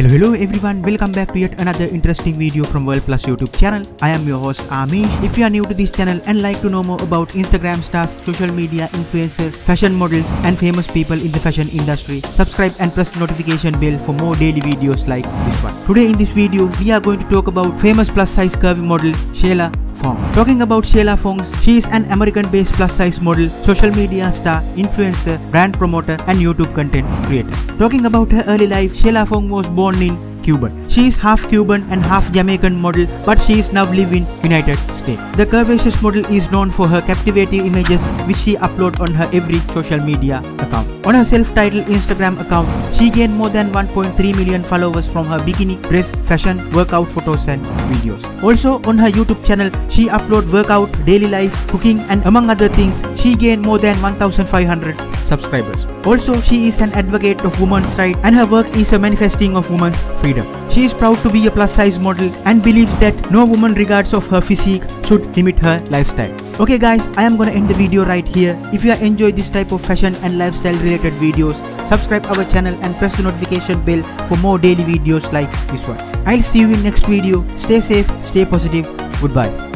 Hello hello everyone welcome back to yet another interesting video from World Plus YouTube channel. I am your host Amish. If you are new to this channel and like to know more about Instagram stars, social media influencers, fashion models and famous people in the fashion industry, subscribe and press notification bell for more daily videos like this one. Today in this video we are going to talk about famous plus size curvy model Sheyla Fong. Talking about Sheyla Fong, she is an American-based plus-size model, social media star, influencer, brand promoter, and YouTube content creator. Talking about her early life, Sheyla Fong was born in Cuban. She is half Cuban and half Jamaican model, but she is now living in United States. The curvaceous model is known for her captivating images which she uploads on her every social media account. On her self-titled Instagram account, she gained more than 1.3 million followers from her bikini, dress, fashion, workout photos and videos. Also on her YouTube channel, she upload workout, daily life, cooking and among other things, she gained more than 1500 subscribers. Also, she is an advocate of women's rights and her work is a manifesting of women's freedom. She is proud to be a plus size model and believes that no woman regards of her physique should limit her lifestyle. Okay guys, I am gonna end the video right here. If you enjoy this type of fashion and lifestyle related videos, subscribe our channel and press the notification bell for more daily videos like this one. I'll see you in next video. Stay safe, stay positive. Goodbye.